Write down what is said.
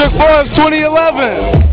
District 1, 2011.